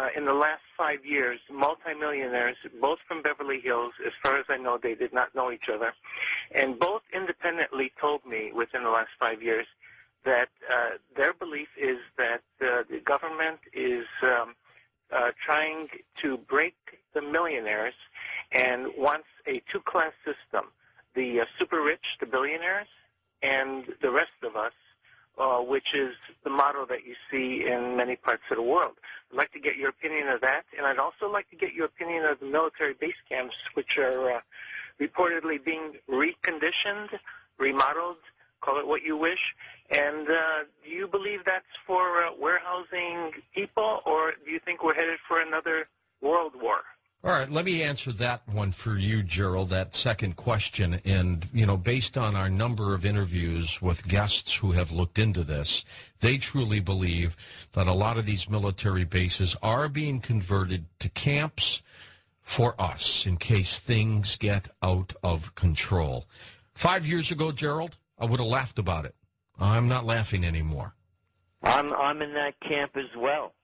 uh, in the last five years, multimillionaires, both from Beverly Hills, as far as I know, they did not know each other, and both independently told me within the last five years that uh, their belief is that uh, the government is um, uh, trying to break the millionaires and wants a two-class system. The uh, super rich, the billionaires, and the rest of us, uh, which is the model that you see in many parts of the world. I'd like to get your opinion of that, and I'd also like to get your opinion of the military base camps, which are uh, reportedly being reconditioned, remodeled, call it what you wish. And uh, do you believe that's for uh, warehousing people, or do you think we're headed for another? All right, let me answer that one for you, Gerald, that second question. And, you know, based on our number of interviews with guests who have looked into this, they truly believe that a lot of these military bases are being converted to camps for us in case things get out of control. Five years ago, Gerald, I would have laughed about it. I'm not laughing anymore. I'm I'm in that camp as well.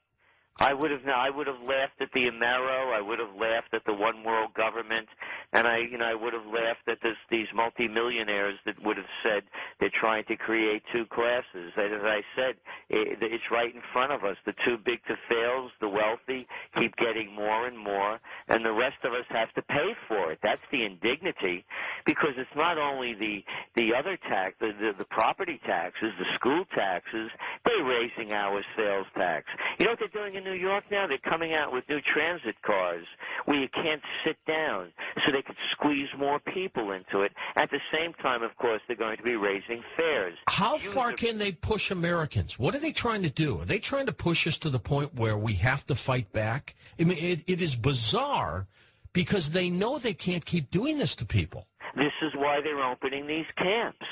I would have I would have laughed at the Amero. I would have laughed at the one world government, and I you know I would have laughed at this these multimillionaires that would have said they're trying to create two classes. And As I said, it, it's right in front of us. The too big to fails, the wealthy keep getting more and more, and the rest of us have to pay for it. That's the indignity, because it's not only the the other tax, the the, the property taxes, the school taxes. They're raising our sales tax. You know what they're doing in New York now, they're coming out with new transit cars where you can't sit down so they could squeeze more people into it. At the same time, of course, they're going to be raising fares. How far can they push Americans? What are they trying to do? Are they trying to push us to the point where we have to fight back? I mean, it, it is bizarre because they know they can't keep doing this to people. This is why they're opening these camps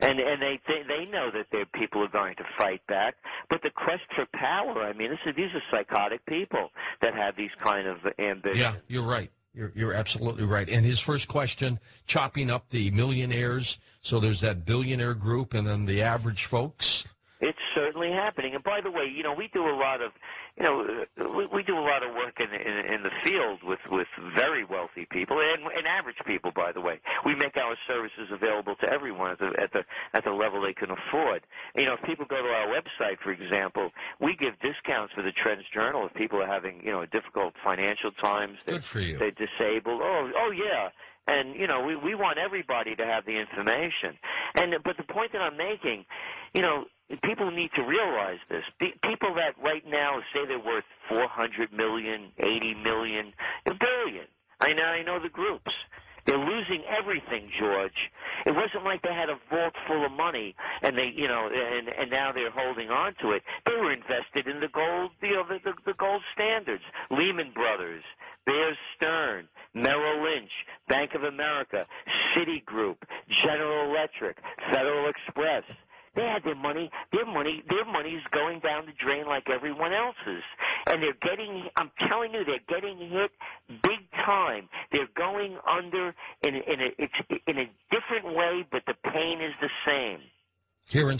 and and they they, they know that their people are going to fight back. But the quest for power, I mean, this is, these are psychotic people that have these kind of ambitions. Yeah, you're right. You're, you're absolutely right. And his first question, chopping up the millionaires. So there's that billionaire group and then the average folks. Certainly happening. And by the way, you know, we do a lot of, you know, we, we do a lot of work in, in in the field with with very wealthy people and, and average people. By the way, we make our services available to everyone at the at the at the level they can afford. You know, if people go to our website, for example, we give discounts for the Trends Journal if people are having you know difficult financial times. Good for you. They're disabled. Oh, oh yeah and you know we we want everybody to have the information and but the point that i'm making you know people need to realize this. People that right now say they're worth 400 million, 80 million, a billion. I know, I know the groups. They're losing everything, George. It wasn't like they had a vault full of money and they, you know, and and now they're holding on to it. They were invested in the gold, you know, the, the, the gold standards. Lehman Brothers, Bear Stearns, Merrill Lynch, Bank of America, Citigroup, General Electric, Federal Express. They had their money. Their money. Their money's going down the drain like everyone else's, and they're getting. I'm telling you, they're getting hit big time. They're going under in in a it's in a different way, but the pain is the same. Here in.